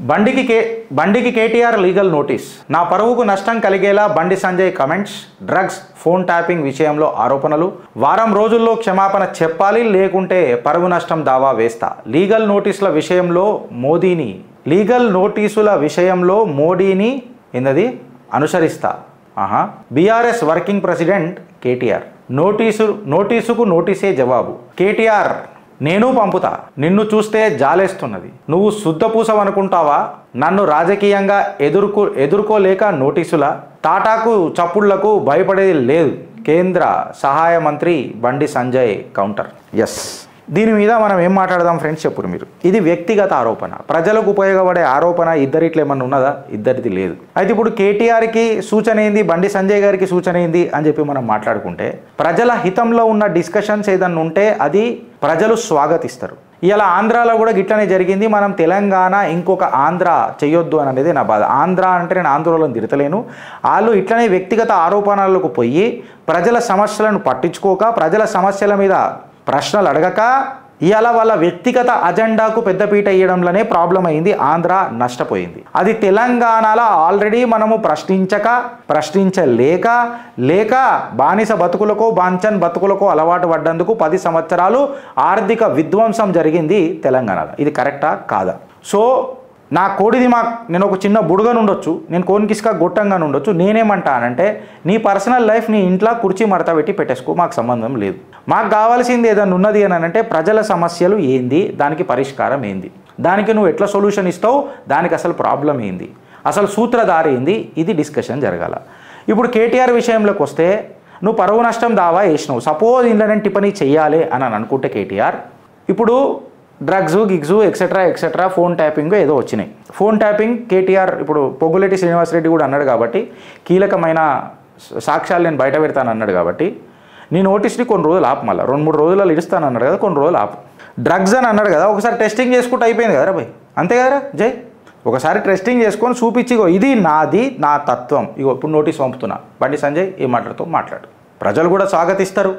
బండికి కే బండికి KTR legal notice. నా పరువుకు నష్టం కలిగేలా Bandi Sanjay comments drugs phone tapping విషయంలో ఆరోపణలు. వారం రోజుల్లో క్షమాపణ చెప్పాలి లేకుంటే పరువు నష్టం దావా వేస్తా. లీగల్ నోటీసుల విషయంలో మోదీని లీగల్ నోటీసుల విషయంలో మోడీని ఏందది? అనుసరిస్తా. ఆహా. BRS working president KTR. Notice నోటీసుకు నోటీసే జవాబు. కేటీఆర్ నేను పంపుతా. నిన్ను చూస్తే జాలేస్తున్నది. నువ్వు శుద్ధపూసవనుకుంటావా నన్ను రాజకీయంగా ఎదుర్కో ఎదుర్కోలేక నోటీసుల తాటాకు చప్పుళ్ళకు భయపడేది లేదు. కేంద్ర సహాయ మంత్రి బండి సంజయ్ కౌంటర్. ఎస్ దీని మీద మనం ఏం మాట్లాడదాం ఫ్రెండ్స్ చెప్పురు మీరు. ఇది వ్యక్తిగత ఆరోపణ. ప్రజలకు ఉపయోగపడే ఆరోపణ ఇద్దరిట్లో ఏమన్నా ఉన్నదా? ఇద్దరిది లేదు. అయితే ఇప్పుడు కేటీఆర్కి సూచన ఏంది? బండి సంజయ్ గారికి సూచన ఏంది? అని చెప్పి మనం మాట్లాడుకుంటే ప్రజల హితంలో ఉన్న డిస్కషన్స్ ఏదన్నా ఉంటే అది ప్రజలు స్వాగతిస్తారు. ఇలా ఆంధ్రాలో కూడా గిట్లనే జరిగింది. మనం తెలంగాణ ఇంకొక ఆంధ్ర చేయొద్దు అని అనేది నా బాధ. ఆంధ్ర అంటే నేను ఆంధ్రలో తిరతలేను వాళ్ళు ఇట్లనే వ్యక్తిగత ఆరోపణలకు పోయి ప్రజల సమస్యలను పట్టించుకోక ప్రజల సమస్యల మీద ప్రశ్నలు అడగక ఇలా వాళ్ళ వ్యక్తిగత అజెండాకు పెద్దపీట ఇవ్వడంలోనే ప్రాబ్లం అయింది ఆంధ్ర నష్టపోయింది. అది తెలంగాణలో ఆల్రెడీ మనము ప్రశ్నించక ప్రశ్నించలేక లేక బానిస బతుకులకో బాంచన్ బతుకులకో అలవాటు పడ్డందుకు పది సంవత్సరాలు ఆర్థిక విధ్వంసం జరిగింది తెలంగాణలో. ఇది కరెక్టా? కాదా? సో నా కోడిది మా నేను ఒక చిన్న బుడుగను ఉండొచ్చు నేను కోనికిస్కా గొట్టంగా ఉండొచ్చు నేనేమంటానంటే నీ పర్సనల్ లైఫ్ నీ ఇంట్లో కుర్చీ మడత పెట్టి పెట్టేసుకో మాకు సంబంధం లేదు. మాకు కావాల్సింది ఏదైనా ఉన్నది అని అంటే ప్రజల సమస్యలు ఏంది? దానికి పరిష్కారం ఏంది? దానికి నువ్వు ఎట్లా సొల్యూషన్ ఇస్తావు? దానికి అసలు ప్రాబ్లం ఏంది? అసలు సూత్రధారి ఏంది? ఇది డిస్కషన్ జరగాల. ఇప్పుడు కేటీఆర్ విషయంలోకి వస్తే నువ్వు పరువు నష్టం దావా వేసినావు సపోజ్ ఇంట్లో టిఫనీ చెయ్యాలి అని అని అనుకుంటే కేటీఆర్ ఇప్పుడు drugs gigs etcetera etcetera phone tapping ఏదో వచ్చినాయి. ఫోన్ ట్యాపింగ్ కేటీఆర్ ఇప్పుడు పొగ్గులేటి శ్రీనివాసరెడ్డి కూడా అన్నాడు కాబట్టి కీలకమైన సాక్ష్యాలు నేను బయట పెడతాను అన్నాడు కాబట్టి నీ నోటీస్ని కొన్ని రోజులు ఆపు మళ్ళీ. రెండు మూడు రోజులలో ఇడుస్తాను అన్నాడు కదా కొన్ని రోజులు ఆపు. డ్రగ్స్ అని అన్నాడు కదా ఒకసారి టెస్టింగ్ చేసుకుంటే అయిపోయింది కదరా భయ్. అంతే కదరా జై? ఒకసారి టెస్టింగ్ చేసుకొని చూపించి ఇగో ఇది నాది నా తత్వం. ఇగో ఇప్పుడు నోటీస్ పంపుతున్నా. బండి సంజయ్ ఈ మాటలతో మాట్లాడు. ప్రజలు కూడా స్వాగతిస్తారు.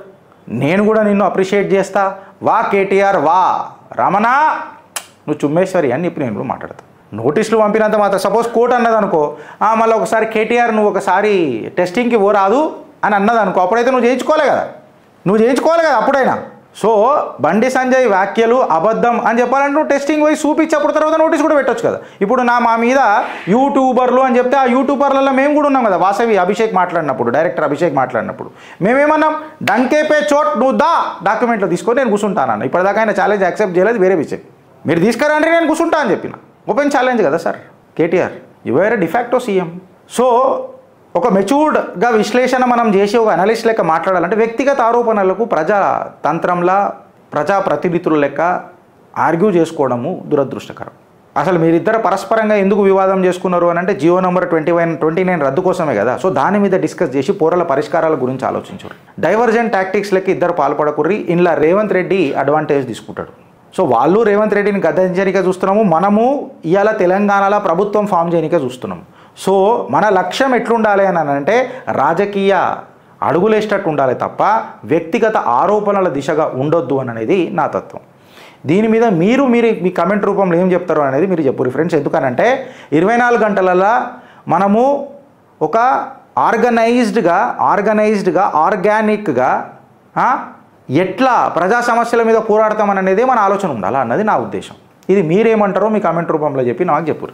నేను కూడా నిన్ను అప్రిషియేట్ చేస్తా. వా కేటీఆర్ వా! రమణ నువ్వు చుమ్మేశ్వరి అని ఇప్పుడు నేను కూడా మాట్లాడతా. నోటీసులు పంపినంత మాత్రం సపోజ్ కోర్ట్ అన్నది అనుకో మళ్ళీ ఒకసారి కేటీఆర్ నువ్వు ఒకసారి టెస్టింగ్కి పోరాదు అని అన్నది అనుకో అప్పుడైతే నువ్వు చేయించుకోలే కదా. నువ్వు చేయించుకోవాలి కదా అప్పుడైనా. సో బండి సంజయ్ వ్యాఖ్యలు అబద్ధం అని చెప్పాలంటే నువ్వు టెస్టింగ్ పోయి చూపించి అప్పుడు తర్వాత నోటీస్ కూడా పెట్టొచ్చు కదా. ఇప్పుడు నా మా మీద యూట్యూబర్లు అని చెప్తే ఆ యూట్యూబర్లలో మేము కూడా ఉన్నాం కదా. వాసవి అభిషేక్ మాట్లాడినప్పుడు డైరెక్టర్ అభిషేక్ మాట్లాడినప్పుడు. మేమేమన్నాం? డంకేపే చోట్ నువ్వు దా డాక్యుమెంట్లో తీసుకొని నేను కూర్చుంటానన్న ఇప్పటిదాకా ఆయన ఛాలెంజ్ యాక్సెప్ట్ చేయలేదు వేరే విషయం. మీరు తీసుకురండి నేను కూర్చుంటా అని చెప్పిన. ఓపెన్ ఛాలెంజ్ కదా sir KTR your de facto CM so ఒక మెచ్యూర్డ్గా విశ్లేషణ మనం చేసి ఒక అనలిస్ట్ లెక్క మాట్లాడాలంటే వ్యక్తిగత ఆరోపణలకు ప్రజా తంత్రంలా ప్రజా లెక్క ఆర్గ్యూ చేసుకోవడము దురదృష్టకరం. అసలు మీరిద్దరు పరస్పరంగా ఎందుకు వివాదం చేసుకున్నారు అని అంటే Jio number twenty one twenty nine రద్దు కోసమే కదా. సో దాని మీద డిస్కస్ చేసి పోరల పరిష్కారాల గురించి ఆలోచించారు. డైవర్జెంట్ టాక్టిక్స్ లెక్క ఇద్దరు పాల్పడకుర్రి ఇందులో రేవంత్ రెడ్డి అడ్వాంటేజ్ తీసుకుంటాడు. సో వాళ్ళు రేవంత్ రెడ్డిని గద్దించనిక చూస్తున్నాము మనము ఇవాళ తెలంగాణలో ప్రభుత్వం ఫామ్ చేయనిక చూస్తున్నాము. సో మన లక్ష్యం ఎట్లుండాలి అని అంటే రాజకీయ అడుగులేసేటట్టు ఉండాలి తప్ప వ్యక్తిగత ఆరోపణల దిశగా ఉండొద్దు అనేది నా తత్వం. దీని మీద మీరు మీరు మీ కమెంట్ రూపంలో ఏం చెప్తారు అనేది మీరు చెప్పు ఫ్రెండ్స్ ఎందుకనంటే ఇరవై నాలుగు గంటలలో మనము ఒక ఆర్గనైజ్డ్గా ఆర్గనైజ్డ్గా ఆర్గానిక్గా ఎట్లా ప్రజా సమస్యల మీద పోరాడతామనేదే మన ఆలోచన ఉండాలా అన్నది నా ఉద్దేశం. ఇది మీరేమంటారో మీ కమెంట్ రూపంలో చెప్పి నాకు చెప్పురు